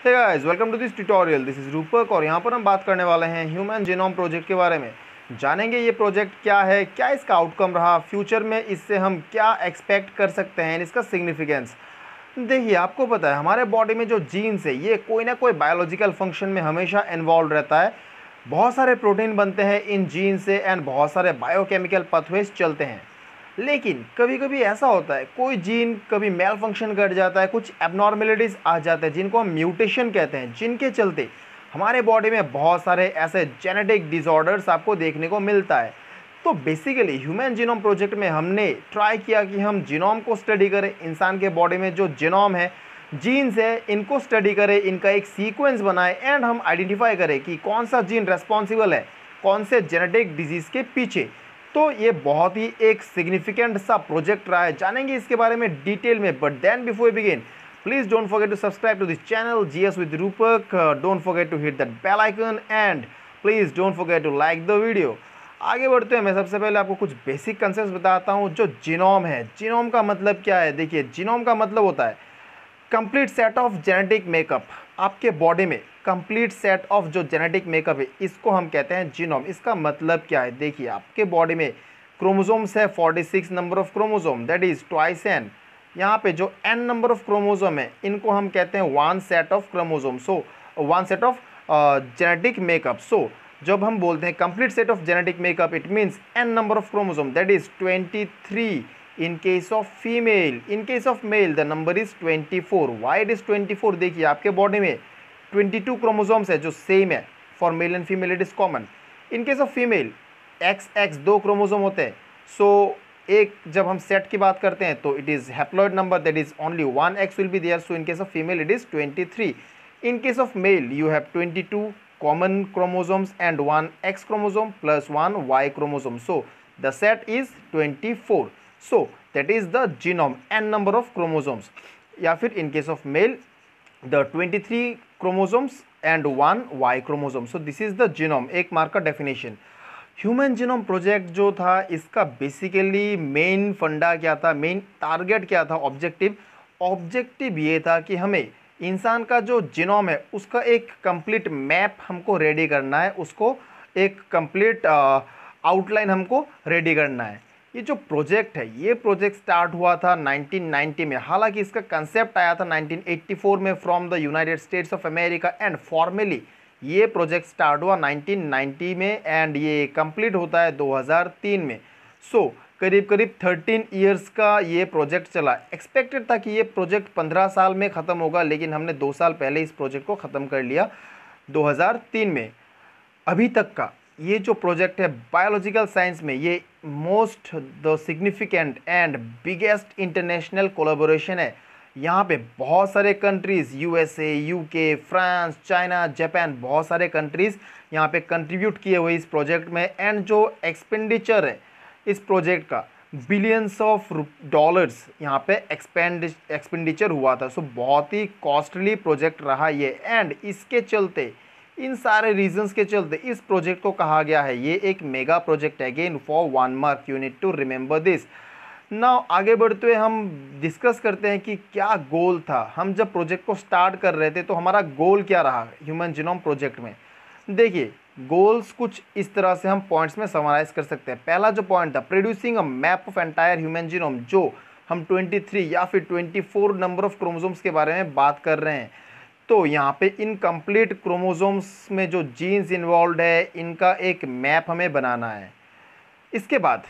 Hey guys welcome to this tutorial this is Rupak और यहाँ पर हम बात करने वाले हैं ह्यूमन जीनोम प्रोजेक्ट के बारे में। जानेंगे ये प्रोजेक्ट क्या है, क्या इसका आउटकम रहा फ्यूचर में इससे हम क्या एक्सपेक्ट कर सकते हैं, इसका सिग्निफिकेंस देखिए, आपको पता है, हमारे बॉडी में जो जीन्स है, ये कोई ना कोई बायोलॉजिकल फ़ंक्शन में हमेशा इन्वॉल्व रहता है। बहुत सारे प्रोटीन बनते हैं इन जीन से एंड बहुत सारे बायोकेमिकल पथवेज चलते हैं। लेकिन कभी कभी ऐसा होता है, कोई जीन कभी मेल फ़ंक्शन कर जाता है, कुछ एबनॉर्मेलिटीज़ आ जाते हैं, जिनको हम म्यूटेशन कहते हैं, जिनके चलते हमारे बॉडी में बहुत सारे ऐसे जेनेटिक डिसऑर्डर्स आपको देखने को मिलता है। तो बेसिकली ह्यूमन जीनोम प्रोजेक्ट में हमने ट्राई किया कि हम जीनोम को स्टडी करें, इंसान के बॉडी में जो जीनोम है जीन्स है, इनको स्टडी करें, इनका एक सीक्वेंस बनाए एंड हम आइडेंटिफाई करें कि कौन सा जीन रेस्पॉन्सिबल है, कौन से जेनेटिक डिज़ीज़ के पीछे। तो ये बहुत ही एक सिग्निफिकेंट सा प्रोजेक्ट रहा है। जानेंगे इसके बारे में डिटेल में but then before begin please don't forget to subscribe to this channel G S with Rupak don't forget to hit that bell icon and please don't forget to like the video आगे बढ़ते हैं, मैं सबसे पहले आपको कुछ basic concept बताता हूँ जो जिनोम है। जिनोम का मतलब क्या है? देखिए जिनोम का मतलब होता है complete set of genetic makeup आपके बॉडी में कंप्लीट सेट ऑफ़ जो जेनेटिक मेकअप है, इसको हम कहते हैं जीनोम इसका मतलब क्या है? देखिए, आपके बॉडी में क्रोमोजोम्स है 46 number of chromosome that is twice n यहाँ पे जो एन नंबर ऑफ़ क्रोमोजोम है, इनको हम कहते हैं one set of chromosome so one set of genetic makeup so जब हम बोलते हैं complete set of genetic makeup it means n number of chromosome that is 23 in case of female in case of male the number is 24 Y is 24 देखिए आपके body में 22 chromosomes है जो same है. For male and female it is common in case of female X X दो chromosome होते हैं. सो so, एक जब हम सेट की बात करते हैं तो it is haploid number that is only one X will be there so in case of female it is 23 in case of male you have 22 common chromosomes and one X chromosome plus one Y chromosome. So the set is 24. So, that is the genome n number of chromosomes. या फिर in case of male, the 23 chromosomes and one Y chromosome. So, this is the genome, एक mark का definition. Human genome project जो था, इसका basically main फंडा क्या था मेन टारगेट क्या था ऑब्जेक्टिव ऑब्जेक्टिव ये था कि हमें इंसान का जो जीनोम है, उसका एक कंप्लीट मैप हमको रेडी करना है, उसको एक कंप्लीट आउटलाइन हमको रेडी करना है ये जो प्रोजेक्ट है ये प्रोजेक्ट स्टार्ट हुआ था 1990 में। हालाँकि इसका कंसेप्ट आया था 1984 में from the United States of America and formally ये प्रोजेक्ट स्टार्ट हुआ 1990 में एंड ये कंप्लीट होता है 2003 में। सो so, करीब करीब 13 इयर्स का ये प्रोजेक्ट चला। एक्सपेक्टेड था कि ये प्रोजेक्ट 15 साल में ख़त्म होगा लेकिन हमने दो साल पहले इस प्रोजेक्ट को ख़त्म कर लिया 2003 में। अभी तक का ये जो प्रोजेक्ट है बायोलॉजिकल साइंस में, ये most the significant and biggest international collaboration है। यहाँ पे बहुत सारे countries, USA, UK, France, China, Japan, बहुत सारे कंट्रीज़ यहाँ पे कंट्रीब्यूट किए हुए इस प्रोजेक्ट में एंड जो एक्सपेंडिचर है इस प्रोजेक्ट का बिलियंस ऑफ़ डॉलर्स यहाँ पे एक्सपेंड एक्सपेंडिचर हुआ था। सो बहुत ही कॉस्टली प्रोजेक्ट रहा ये। एंड इसके चलते इन सारे रीजंस के चलते इस प्रोजेक्ट को कहा गया है। ये एक मेगा प्रोजेक्ट है। Again for one mark you need to remember this ना आगे बढ़ते हुए हम डिस्कस करते हैं कि क्या गोल था। हम जब प्रोजेक्ट को स्टार्ट कर रहे थे तो हमारा गोल क्या रहा ह्यूमन जीनोम प्रोजेक्ट में? देखिए गोल्स कुछ इस तरह से हम पॉइंट्स में समराइज कर सकते हैं। पहला जो पॉइंट था producing a map of entire human genome जो हम 23 या फिर 24 नंबर ऑफ़ क्रोमोसोम्स के बारे में बात कर रहे हैं। तो यहाँ पे इनकम्प्लीट क्रोमोजोम्स में जो जीन्स इन्वॉल्व है, इनका एक मैप हमें बनाना है। इसके बाद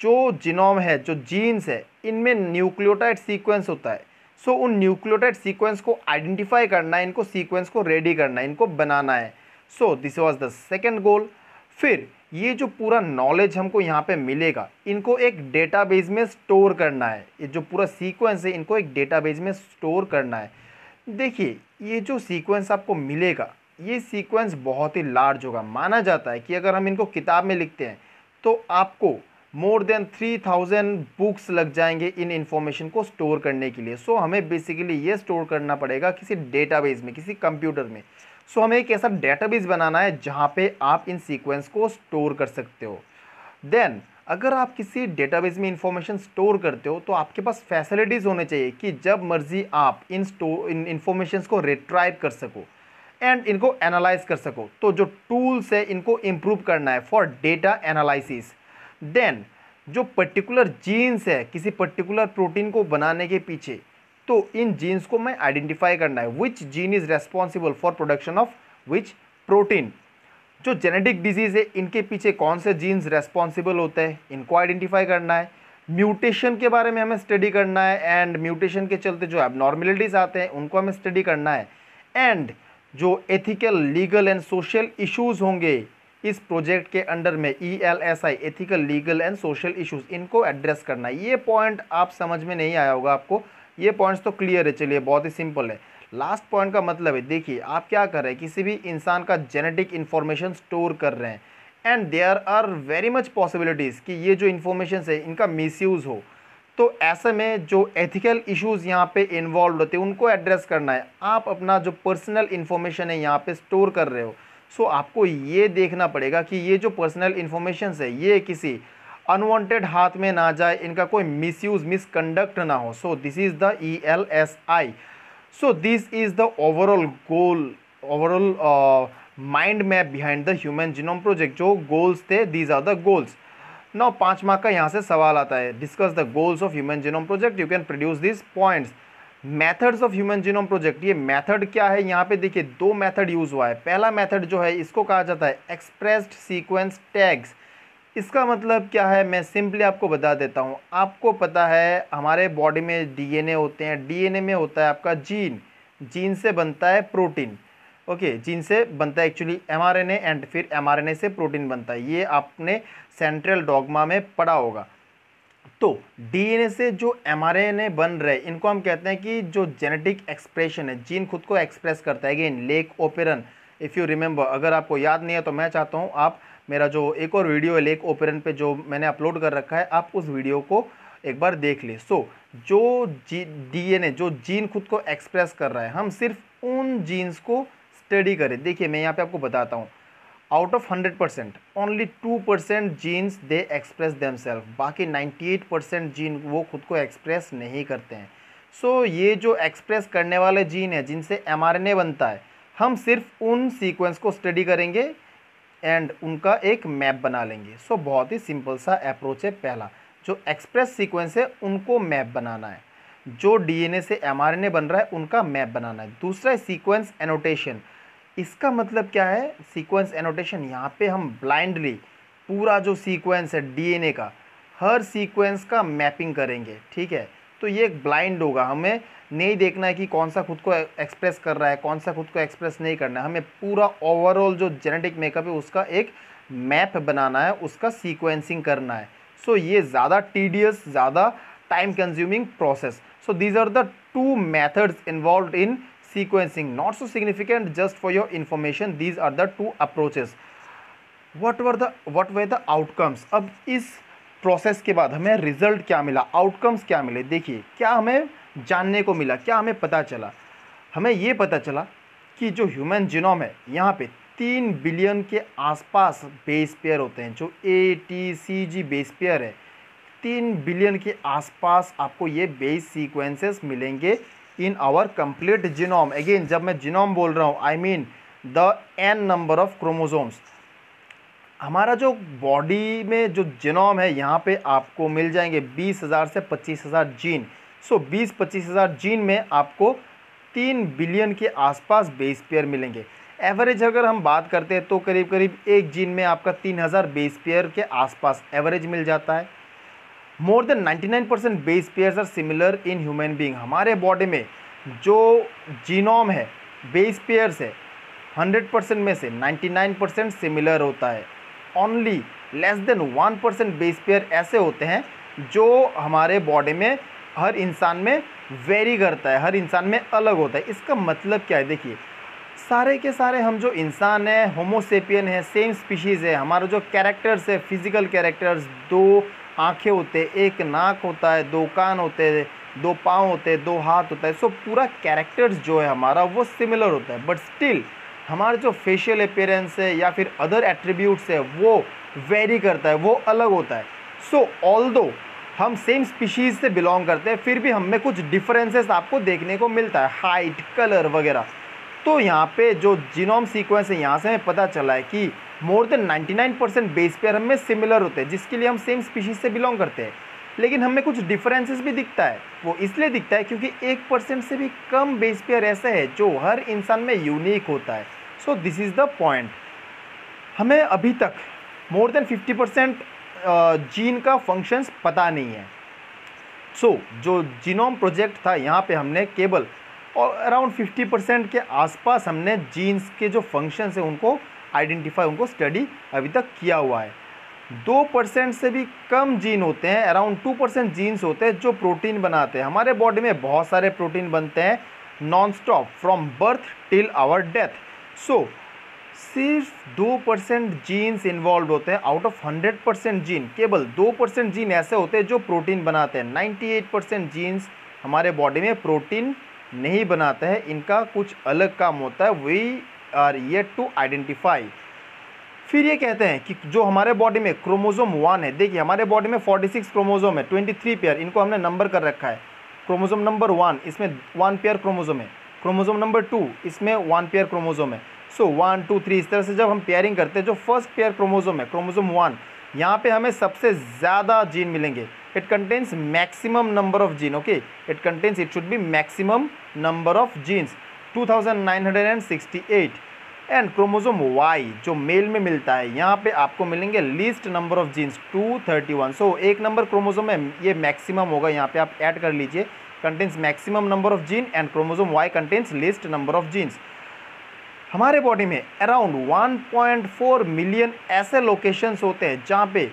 जो जिनोम है, जो जीन्स है, इनमें न्यूक्लियोटाइड सीक्वेंस होता है। सो उन न्यूक्लियोटाइड सीक्वेंस को आइडेंटिफाई करना है, इनको सीक्वेंस को रेडी करना है, इनको बनाना है। So this was the second goal फिर ये जो पूरा नॉलेज हमको यहाँ पे मिलेगा, इनको एक डेटाबेस में स्टोर करना है। ये जो पूरा सीक्वेंस है, इनको एक डेटाबेस में स्टोर करना है। देखिए ये जो सीक्वेंस आपको मिलेगा ये सीक्वेंस बहुत ही लार्ज होगा। माना जाता है कि अगर हम इनको किताब में लिखते हैं तो आपको more than three thousand books लग जाएँगे इन इन्फॉर्मेशन को स्टोर करने के लिए। सो so, हमें बेसिकली ये स्टोर करना पड़ेगा किसी डेटाबेस में किसी कंप्यूटर में। सो so, हमें एक ऐसा डेटाबेस बनाना है जहाँ पे आप इन सीक्वेंस को स्टोर कर सकते हो। देन अगर आप किसी डेटाबेस में इंफॉर्मेशन स्टोर करते हो तो आपके पास फैसिलिटीज़ होने चाहिए कि जब मर्ज़ी आप इन स्टोर इन इन्फॉर्मेशन को रिट्राइव कर सको एंड इनको एनालाइज कर सको तो जो टूल्स है, इनको इम्प्रूव करना है फॉर डेटा एनालिसिस देन जो पर्टिकुलर जीन्स है, किसी पर्टिकुलर प्रोटीन को बनाने के पीछे तो इन जीन्स को मैं आइडेंटिफाई करना है। Which gene is responsible for production of which protein जो जेनेटिक डिज़ीज़ है, इनके पीछे कौन से जीन्स रेस्पॉन्सिबल होते हैं, इनको आइडेंटिफाई करना है। म्यूटेशन के बारे में हमें स्टडी करना है एंड म्यूटेशन के चलते जो एबनॉर्मेलिटीज़ आते हैं, उनको हमें स्टडी करना है। एंड जो ethical legal and social issues होंगे, इस प्रोजेक्ट के अंडर में E L S I ethical legal and social issues इनको एड्रेस करना है। ये पॉइंट आप समझ में नहीं आया होगा आपको। ये पॉइंट्स तो क्लियर है, चलिए बहुत ही सिंपल है। लास्ट पॉइंट का मतलब है देखिए आप क्या कर रहे हैं किसी भी इंसान का जेनेटिक इन्फॉर्मेशन स्टोर कर रहे हैं। And there are very much possibilities कि ये जो इन्फॉर्मेशन है इनका मिसयूज़ हो। तो ऐसे में जो एथिकल इश्यूज़ यहाँ पे इन्वॉल्व होते हैं उनको एड्रेस करना है। आप अपना जो पर्सनल इन्फॉर्मेशन है यहाँ पे स्टोर कर रहे हो। सो so, आपको ये देखना पड़ेगा कि ये जो पर्सनल इन्फॉर्मेशन है ये किसी अनवांटेड हाथ में ना जाए इनका कोई मिसयूज मिसकंडक्ट ना हो। So this is the E L S I so this is the overall goal overall uh, mind map behind the human genome project जो goals थे these are the goals now पाँच mark का यहाँ से सवाल आता है discuss the goals of human genome project you can produce these points methods of human genome project ये method क्या है यहाँ पे देखिए दो method यूज़ हुआ है पहला method जो है इसको कहा जाता है expressed sequence tags इसका मतलब क्या है? मैं सिंपली आपको बता देता हूँ। आपको पता है, हमारे बॉडी में डीएनए होते हैं। डीएनए में होता है आपका जीन। जीन से बनता है प्रोटीन। ओके, जीन से बनता है एक्चुअली एमआरएनए एंड फिर एमआरएनए से प्रोटीन बनता है। ये आपने सेंट्रल डॉगमा में पढ़ा होगा। तो डीएनए से जो एमआरएनए बन रहे, इनको हम कहते हैं कि जो जेनेटिक एक्सप्रेशन है, जीन खुद को एक्सप्रेस करता है। Again, lac operon, if you remember. अगर आपको याद नहीं है तो मैं चाहता हूँ आप मेरा जो एक और वीडियो है लेक ओपेरन पे जो मैंने अपलोड कर रखा है आप उस वीडियो को एक बार देख ले। सो so, जो जी डीएनए जो जीन खुद को एक्सप्रेस कर रहा है हम सिर्फ़ उन जीन्स को स्टडी करें। देखिए मैं यहाँ पे आपको बताता हूँ। Out of hundred percent only two percent genes they express them self बाकी नाइन्टी एट परसेंट जीन वो खुद को एक्सप्रेस नहीं करते हैं। सो so, ये जो एक्सप्रेस करने वाले जीन है जिनसे एमआरएनए बनता है हम सिर्फ़ उन सीक्वेंस को स्टडी करेंगे एंड उनका एक मैप बना लेंगे। सो so, बहुत ही सिंपल सा अप्रोच है पहला जो एक्सप्रेस सीक्वेंस है उनको मैप बनाना है। जो डीएनए से एमआरएनए बन रहा है उनका मैप बनाना है। दूसरा है सीक्वेंस एनोटेशन इसका मतलब क्या है? सीक्वेंस एनोटेशन यहाँ पे हम ब्लाइंडली पूरा जो सीक्वेंस है डीएनए का हर सीक्वेंस का मैपिंग करेंगे ठीक है? तो ये एक ब्लाइंड होगा हमें। नहीं देखना है कि कौन सा खुद को एक्सप्रेस कर रहा है कौन सा खुद को एक्सप्रेस नहीं करना है। हमें पूरा ओवरऑल जो जेनेटिक मेकअप है उसका एक मैप बनाना है उसका सीक्वेंसिंग करना है। सो so, ये ज़्यादा टीडियस ज़्यादा time consuming process so these are the two methods involve in sequencing not so significant just for your information these are the two approaches what were the what way the outcomes अब इस process के बाद हमें result क्या मिला? Outcomes क्या मिले? देखिए क्या हमें जानने को मिला। क्या हमें पता चला? हमें ये पता चला कि जो ह्यूमन जीनोम है, यहाँ पे तीन बिलियन के आसपास बेस पेयर होते हैं, जो A T C G base pair है। तीन बिलियन के आसपास आपको ये बेस सीक्वेंसेस मिलेंगे in our complete genome again जब मैं जीनोम बोल रहा हूँ I mean the n number of chromosomes हमारा जो बॉडी में जो जीनोम है, यहाँ पे आपको मिल जाएँगे बीस हज़ार से पच्चीस हज़ार जीन सो बीस पच्चीस हज़ार जीन में आपको तीन बिलियन के आसपास बेस पेयर मिलेंगे। एवरेज अगर हम बात करते हैं तो करीब करीब एक जीन में आपका तीन हज़ार बेस पेयर के आसपास एवरेज मिल जाता है। More than 99 percent base pairs are similar in human being हमारे बॉडी में जो जीनोम है, बेस पेयर्स है 100 परसेंट में से 99 परसेंट सिमिलर होता है। Only less than one percent base pair ऐसे होते हैं जो हमारे बॉडी में हर इंसान में वेरी करता है, हर इंसान में अलग होता है। इसका मतलब क्या है? देखिए, सारे के सारे हम जो इंसान हैं होमोसेपियन है सेम स्पीशीज़ है, हमारा जो कैरेक्टर्स है फ़िज़िकल कैरेक्टर्स दो आँखें होते हैं, एक नाक होता है, दो कान होते हैं, दो पाँव होते हैं, दो हाथ होता है। सो पूरा कैरेक्टर्स जो है हमारा वो सिमिलर होता है। बट स्टिल हमारा जो फेशियल अपेयरेंस है या फिर अदर एट्रीब्यूट्स है, वो वेरी करता है, वो अलग होता है। सो ऑल दो हम सेम स्पीशीज़ से बिलोंग करते हैं, फिर भी हमें कुछ डिफरेंसेस आपको देखने को मिलता है हाइट कलर वगैरह। तो यहाँ पे जो जीनोम सीक्वेंस है, यहाँ से हमें पता चला है कि more than 99 percent base pair हमें सिमिलर होते हैं, जिसके लिए हम सेम स्पीशीज़ से बिलोंग करते हैं। लेकिन हमें कुछ डिफरेंसेस भी दिखता है, वो इसलिए दिखता है क्योंकि एक परसेंट से भी कम बेस पेयर ऐसा है जो हर इंसान में यूनिक होता है। So this is the point हमें अभी तक more than fifty percent gene का फ़ंक्शंस पता नहीं है। सो so, जो जीनोम प्रोजेक्ट था यहाँ पे हमने केवल और अराउंड 50 परसेंट के आसपास हमने जीन्स के जो फ़ंक्शंस हैं उनको आइडेंटिफाई उनको स्टडी अभी तक किया हुआ है। दो परसेंट से भी कम जीन होते हैं अराउंड टू परसेंट जीन्स होते हैं जो प्रोटीन बनाते हैं। हमारे बॉडी में बहुत सारे प्रोटीन बनते हैं non stop from birth till our death so सिर्फ़ दो परसेंट जीन्स इन्वॉल्व होते हैं out of hundred percent gene केवल दो परसेंट जीन ऐसे होते हैं जो प्रोटीन बनाते हैं। नाइन्टी एट परसेंट जीन्स हमारे बॉडी में प्रोटीन नहीं बनाते हैं, इनका कुछ अलग काम होता है। We are yet to identify फिर ये कहते हैं कि जो हमारे बॉडी में क्रोमोजोम वन है, देखिए हमारे बॉडी में फोर्टी सिक्स क्रोमोजोम है ट्वेंटी थ्री पेयर इनको हमने नंबर कर रखा है। क्रोमोजोम नंबर वन इसमें वन पेयर क्रोमोजोम है। क्रोमोजोम नंबर टू इसमें वन पेयर क्रोमोजोम है। सो वन टू थ्री इस तरह से जब हम पेयरिंग करते हैं जो फ़र्स्ट पेयर क्रोमोजोम है क्रोमोजोम वन यहाँ पे हमें सबसे ज़्यादा जीन मिलेंगे। It contains maximum number of gene okay it contains it should be maximum number of genes 2968 and chromosome Y जो मेल में मिलता है यहाँ पे आपको मिलेंगे least number of genes 231 so so, एक नंबर क्रोमोजोम में ये मैक्सिमम होगा यहाँ पे आप ऐड कर लीजिए। Contains maximum number of gene and chromosome Y contains least number of genes हमारे बॉडी में अराउंड 1.4 मिलियन ऐसे लोकेशंस होते हैं जहाँ पे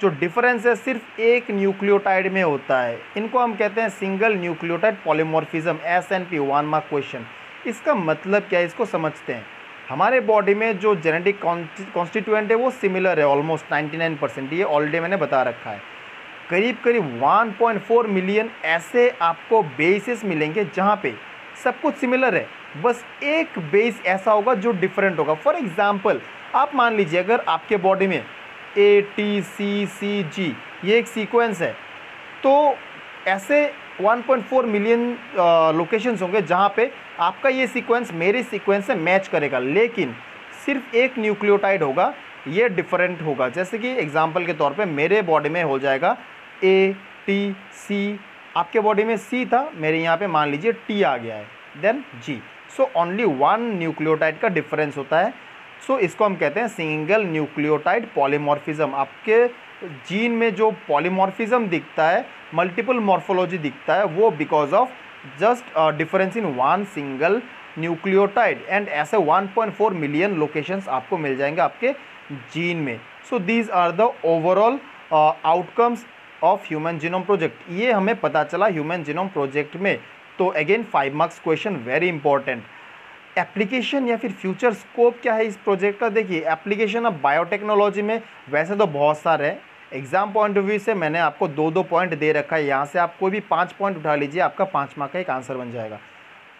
जो डिफरेंस है सिर्फ़ एक न्यूक्लियोटाइड में होता है। इनको हम कहते हैं single nucleotide polymorphism S N P one mark question इसका मतलब क्या है? इसको समझते हैं। हमारे बॉडी में जो जेनेटिक कॉन्स्टिट्यूएंट है वो सिमिलर है ऑलमोस्ट 99 परसेंट ये ऑलरेडी मैंने बता रखा है। करीब करीब 1.4 मिलियन ऐसे आपको बेसिस मिलेंगे जहाँ पे सब कुछ सिमिलर है। बस एक बेस ऐसा होगा जो डिफरेंट होगा। फॉर एग्ज़ाम्पल आप मान लीजिए, अगर आपके बॉडी में ए टी सी सी जी ये एक सीक्वेंस है तो ऐसे 1.4 मिलियन लोकेशंस होंगे जहाँ पे आपका ये सीक्वेंस मेरे सीक्वेंस से मैच करेगा। लेकिन सिर्फ़ एक न्यूक्लियोटाइड होगा, ये डिफरेंट होगा। जैसे कि एग्जांपल के तौर पे मेरे बॉडी में हो जाएगा ए टी सी आपके बॉडी में सी था, मेरे यहाँ पे मान लीजिए टी आ गया है। Then G so only one nucleotide का डिफरेंस होता है। सो so, इसको हम कहते हैं सिंगल न्यूक्लियोटाइड पॉलीमॉर्फिज्म आपके जीन में जो पॉलीमॉर्फिज्म दिखता है मल्टीपल मॉर्फोलॉजी दिखता है वो because of just difference in one single nucleotide and ऐसे 1.4 मिलियन लोकेशंस आपको मिल जाएँगे आपके जीन में। So these are the overall outcomes of human genome project ये हमें पता चला ह्यूमन जीनोम प्रोजेक्ट में। तो again five marks question very important application या फिर फ्यूचर स्कोप क्या है इस प्रोजेक्ट का? देखिए एप्लीकेशन अब बायोटेक्नोलॉजी में वैसे तो बहुत सारे हैं। एग्ज़ाम पॉइंट ऑफ़ व्यू से मैंने आपको दो दो पॉइंट दे रखा है। यहाँ से आप कोई भी पाँच पॉइंट उठा लीजिए आपका पाँच मार्क का एक आंसर बन जाएगा।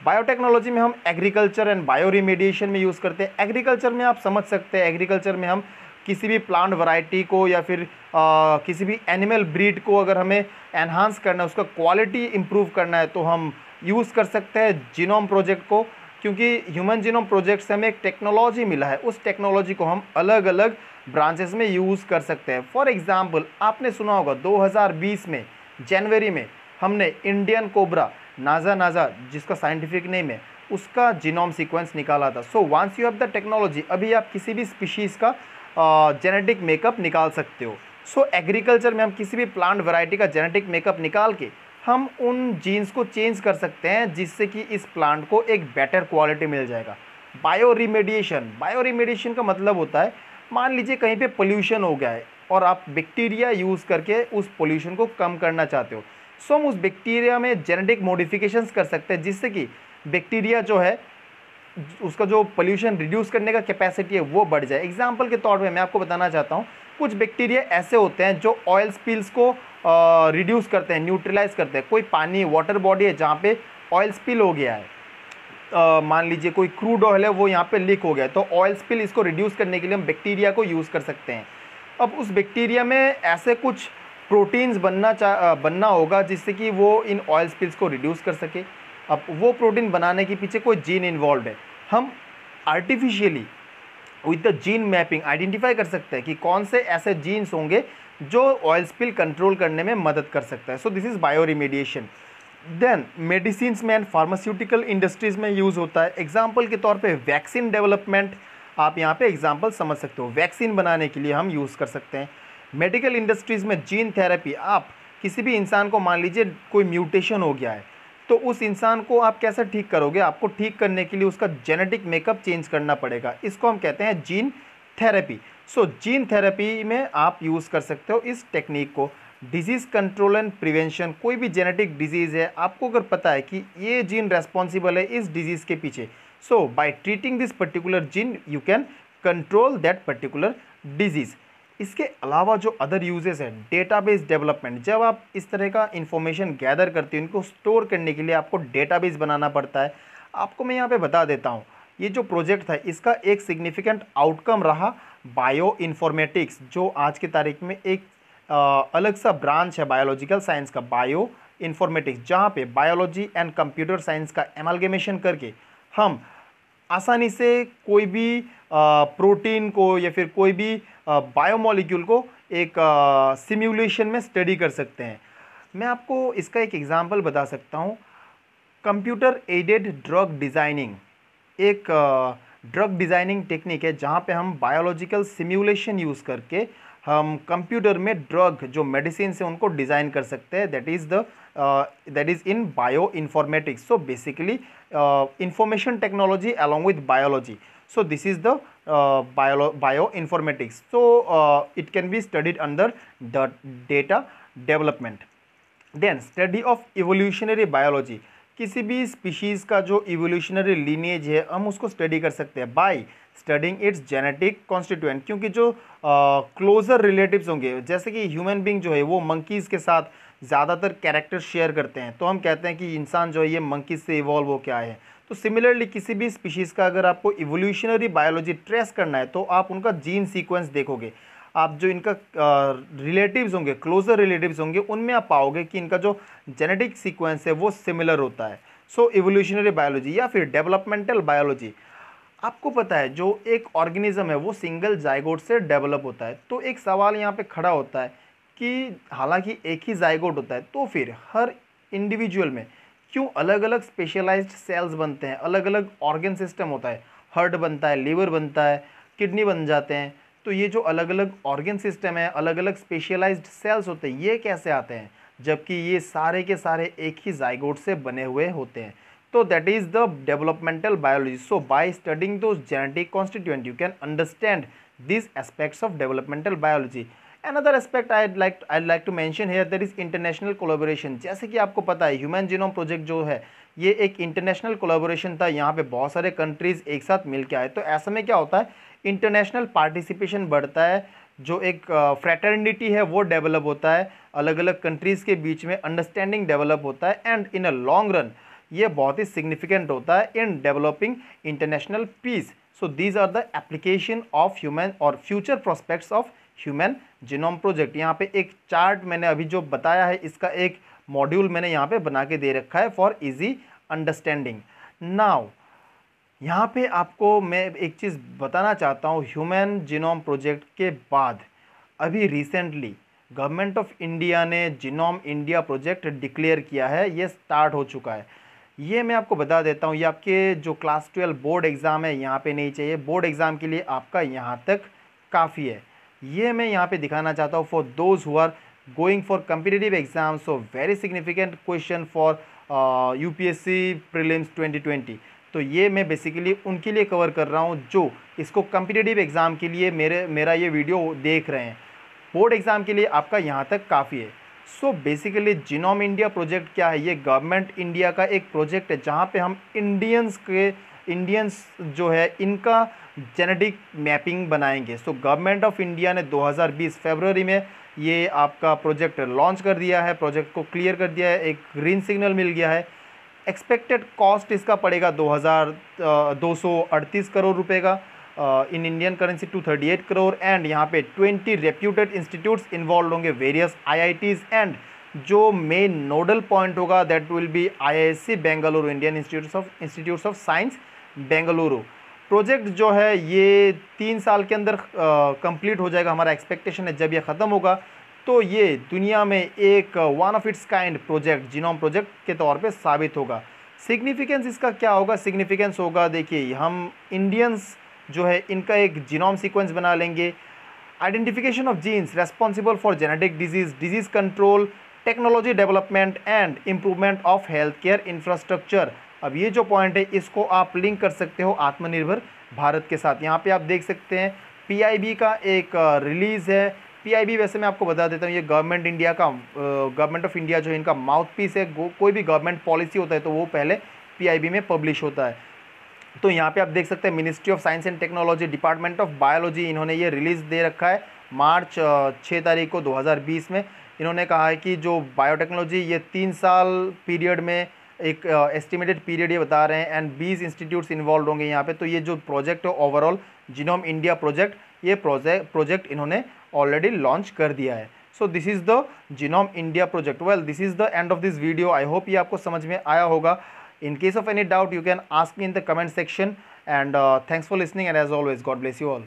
बायोटेक्नोलॉजी में हम एग्रीकल्चर एंड बायो रिमेडिएशन में यूज़ करते हैं। एग्रीकल्चर में आप समझ सकते हैं एग्रीकल्चर में हम किसी भी प्लांट वैरायटी को या फिर आ, किसी भी एनिमल ब्रीड को अगर हमें एनहांस करना है उसका क्वालिटी इम्प्रूव करना है तो हम यूज़ कर सकते हैं जीनोम प्रोजेक्ट को क्योंकि ह्यूमन जीनोम प्रोजेक्ट से हमें एक टेक्नोलॉजी मिला है। उस टेक्नोलॉजी को हम अलग अलग ब्रांचेस में यूज़ कर सकते हैं। फॉर एग्ज़ाम्पल आपने सुना होगा 2020 में जनवरी में हमने इंडियन कोबरा नाजा नाजा जिसका साइंटिफिक नेम है उसका जीनोम सीक्वेंस निकाला था। So once you have the technology अभी आप किसी भी स्पीशीज़ का जेनेटिक मेकअप निकाल सकते हो। सो so, एग्रीकल्चर में हम किसी भी प्लांट वैरायटी का जेनेटिक मेकअप निकाल के हम उन जीन्स को चेंज कर सकते हैं जिससे कि इस प्लांट को एक बेटर क्वालिटी मिल जाएगा। बायो रिमेडिएशन बायो रिमेडिएशन का मतलब होता है, मान लीजिए कहीं पे पोल्यूशन हो गया है और आप बैक्टीरिया यूज़ करके उस पोल्यूशन को कम करना चाहते हो। सो हम उस बैक्टीरिया में जेनेटिक मॉडिफिकेशंस कर सकते हैं जिससे कि बैक्टीरिया जो है, उसका जो पोल्यूशन रिड्यूस करने का कैपेसिटी है वो बढ़ जाए। एग्ज़ाम्पल के तौर पर मैं आपको बताना चाहता हूँ, कुछ बैक्टीरिया ऐसे होते हैं जो ऑयल स्पिल्स को रिड्यूस करते हैं, न्यूट्रलाइज करते हैं। कोई पानी वाटर बॉडी है जहाँ पे ऑयल स्पिल हो गया है मान लीजिए कोई क्रूड ऑयल है, वो यहाँ पे लीक हो गया तो ऑयल स्पिल इसको रिड्यूस करने के लिए हम बैक्टीरिया को यूज़ कर सकते हैं। अब उस बैक्टीरिया में ऐसे कुछ प्रोटीन्स बनना चा बनना होगा जिससे कि वो इन ऑयल स्पिल्स को रिड्यूस कर सके। अब वो प्रोटीन बनाने के पीछे कोई जीन इन्वॉल्व है। हम artificially with the gene mapping identify कर सकते हैं कि कौन से ऐसे जीन्स होंगे जो ऑयल स्पिल कंट्रोल करने में मदद कर सकता है। So this is bioremediation then medicine में एंड फार्मास्यूटिकल इंडस्ट्रीज़ में यूज़ होता है। एग्ज़ाम्पल के तौर पे वैक्सीन डेवलपमेंट आप यहाँ पे एग्ज़ाम्पल समझ सकते हो। वैक्सीन बनाने के लिए हम यूज़ कर सकते हैं। मेडिकल इंडस्ट्रीज़ में जीन थेरेपी आप किसी भी इंसान को मान लीजिए कोई म्यूटेशन हो गया है तो उस इंसान को आप कैसे ठीक करोगे? आपको ठीक करने के लिए उसका जेनेटिक मेकअप चेंज करना पड़ेगा। इसको हम कहते हैं gene therapy so gene therapy में आप यूज़ कर सकते हो इस टेक्निक को। डिज़ीज़ कंट्रोल एंड प्रिवेंशन कोई भी जेनेटिक डिज़ीज़ है, आपको अगर पता है कि ये जीन रेस्पॉन्सिबल है इस डिज़ीज़ के पीछे। So by treating this particular gene you can control that particular disease इसके अलावा जो अदर यूजेस हैं डेटाबेस डेवलपमेंट जब आप इस तरह का इन्फॉर्मेशन गैदर करते हो, इनको स्टोर करने के लिए आपको डेटाबेस बनाना पड़ता है। आपको मैं यहाँ पे बता देता हूँ, ये जो प्रोजेक्ट था, इसका एक सिग्निफिकेंट आउटकम रहा। बायो इन्फॉर्मेटिक्स जो आज की तारीख में एक आ, अलग सा ब्रांच है बायोलॉजिकल साइंस का बायो इन्फॉर्मेटिक्स जहाँ पे बायोलॉजी एंड कंप्यूटर साइंस का एमलगेमेशन करके हम आसानी से कोई भी प्रोटीन को या फिर कोई भी बायोमोलिक्यूल को एक सिम्यूलेशन में स्टडी कर सकते हैं। मैं आपको इसका एक एग्ज़ाम्पल बता सकता हूँ। कंप्यूटर एडेड ड्रग डिज़ाइनिंग एक ड्रग डिज़ाइनिंग टेक्निक है जहाँ पे हम बायोलॉजिकल सिम्युलेशन यूज़ करके हम कंप्यूटर में ड्रग जो मेडिसिन से उनको डिज़ाइन कर सकते हैं। That is the that is in bioinformatics so basically information technology along with biology so this is the uh, bio bioinformatics. So uh, it can be studied under the data development. Then biology. किसी भी species का जो evolutionary lineage है हम उसको study कर सकते हैं by studying its genetic constituent क्योंकि जो क्लोज़र uh, रिलेटिव्स होंगे जैसे कि ह्यूमन बींग जो है वो मंकीज़ के साथ ज़्यादातर कैरेक्टर शेयर करते हैं। तो हम कहते हैं कि इंसान जो है ये मंकीज़ से इवॉल्व हो के आए हैं। तो सिमिलरली किसी भी स्पीशीज़ का अगर आपको इवोल्यूशनरी बायोलॉजी ट्रेस करना है तो आप उनका जीन सीक्वेंस देखोगे। आप जो इनका रिलेटिव्स होंगे क्लोजर रिलेटिव्स होंगे, उनमें आप पाओगे कि इनका जो जेनेटिक सीक्वेंस है वो सिमिलर होता है। सो इवोल्यूशनरी बायोलॉजी या फिर डेवलपमेंटल बायोलॉजी आपको पता है, जो एक ऑर्गेनिज्म है वो सिंगल जाइगोट से डेवलप होता है। तो एक सवाल यहाँ पे खड़ा होता है कि हालाँकि एक ही जाइगोट होता है तो फिर हर इंडिविजुअल में क्यों अलग अलग स्पेशलाइज्ड सेल्स बनते हैं? अलग अलग ऑर्गन सिस्टम होता है। हर्ट बनता है लीवर बनता है किडनी बन जाते हैं। तो ये जो अलग अलग ऑर्गेन सिस्टम है अलग अलग स्पेशलाइज्ड सेल्स होते हैं, ये कैसे आते हैं? जबकि ये सारे के सारे एक ही जाइगोट से बने हुए होते हैं। तो that is the developmental biology so by studying दो genetic constituent you can understand this aspects of developmental biology another aspect I like I like to hear there is international collaboration जैसे कि आपको पता है ह्यूमन जीनोम प्रोजेक्ट जो है, ये एक इंटरनेशनल कोलेबोरेशन था। यहाँ पे बहुत सारे कंट्रीज़ एक साथ मिल के आए। तो ऐसे में क्या होता है इंटरनेशनल पार्टिसिपेशन बढ़ता है, जो एक फ्रेटर्निटी है, वो डेवलप होता है। अलग अलग कंट्रीज़ के बीच में अंडरस्टैंडिंग डेवलप होता है and in a long run ये बहुत ही सिग्निफिकेंट होता है in developing international peace. So these are the application of human और future prospects of human genome project. यहाँ पे एक चार्ट मैंने अभी जो बताया है, इसका एक मॉड्यूल मैंने यहाँ पे बना के दे रखा है फॉर इजी अंडरस्टैंडिंग। नाउ यहाँ पे आपको मैं एक चीज़ बताना चाहता हूँ ह्यूमन जिनोम प्रोजेक्ट के बाद, अभी रिसेंटली गवर्नमेंट ऑफ़ इंडिया ने जिनोम इंडिया प्रोजेक्ट डिक्लेयर किया है, ये स्टार्ट हो चुका है। ये मैं आपको बता देता हूँ, ये आपके जो क्लास ट्वेल्व बोर्ड एग्ज़ाम है, यहाँ पे नहीं चाहिए। बोर्ड एग्ज़ाम के लिए आपका यहाँ तक काफ़ी है। ये मैं यहाँ पे दिखाना चाहता हूँ for those who are going for competitive exam so very significant question for U P S C prelims twenty twenty तो ये मैं बेसिकली उनके लिए कवर कर रहा हूँ, जो इसको कम्पिटेटिव एग्ज़ाम के लिए मेरे, मेरा ये वीडियो देख रहे हैं। बोर्ड एग्ज़ाम के लिए आपका यहाँ तक काफ़ी है। So basically genome India project क्या है? ये गवर्नमेंट इंडिया का एक प्रोजेक्ट है, जहाँ पे हम इंडियंस के इंडियंस जो है, इनका जेनेटिक मैपिंग बनाएँगे। सो गवर्नमेंट ऑफ़ इंडिया ने 2020 फरवरी में ये आपका प्रोजेक्ट लॉन्च कर दिया है। प्रोजेक्ट को क्लियर कर दिया है। एक ग्रीन सिग्नल मिल गया है। एक्सपेक्टेड कॉस्ट इसका पड़ेगा दो हज़ार दो सौ अड़तीस करोड़ रुपए का in Indian currency 238 crore and यहाँ पे 20 रेप्यूटेड इंस्टीट्यूट्स इन्वॉल्व होंगे वेरियस आईआईटीज एंड जो मेन नोडल पॉइंट होगा that will be IISc Bengaluru Indian institute of institutes of science Bengaluru project जो है ये तीन साल के अंदर कंप्लीट हो जाएगा, हमारा एक्सपेक्टेशन है जब ये ख़त्म होगा तो ये दुनिया में एक one of its kind project genome project के तौर पे साबित होगा। सिग्निफिकेंस इसका क्या होगा? सिग्निफिकेंस होगा, देखिए, हम इंडियंस जो है, इनका एक जिनोम सीक्वेंस बना लेंगे। Identification of genes responsible for genetic disease disease control technology development and improvement of health care infrastructure अब ये जो पॉइंट है, इसको आप लिंक कर सकते हो आत्मनिर्भर भारत के साथ। यहाँ पे आप देख सकते हैं पीआईबी का एक रिलीज़ है। पीआईबी वैसे मैं आपको बता देता हूँ ये गवर्नमेंट इंडिया का गवर्नमेंट ऑफ़ इंडिया जो इनका माउथ पीस है कोई भी गवर्नमेंट पॉलिसी होता है तो वो पहले पीआईबी में पब्लिश होता है। तो यहाँ पे आप देख सकते हैं ministry of science and technology department of biology इन्होंने ये रिलीज़ दे रखा है मार्च छः तारीख को 2020 में। इन्होंने कहा है कि जो बायोटेक्नोलॉजी ये तीन साल पीरियड में एक एस्टिमेटेड uh, पीरियड ये बता रहे हैं एंड बीस इंस्टीट्यूट्स इन्वॉल्व होंगे यहाँ पे। तो ये जो प्रोजेक्ट है ओवरऑल जिनोम इंडिया प्रोजेक्ट ये प्रोजेक्ट प्रोजेक्ट इन्होंने ऑलरेडी लॉन्च कर दिया है। So this is the genome India project well this is the end of this video I hope ये आपको समझ में आया होगा। In case of any doubt you can ask me in the comment section and thanks for listening and as always God bless you all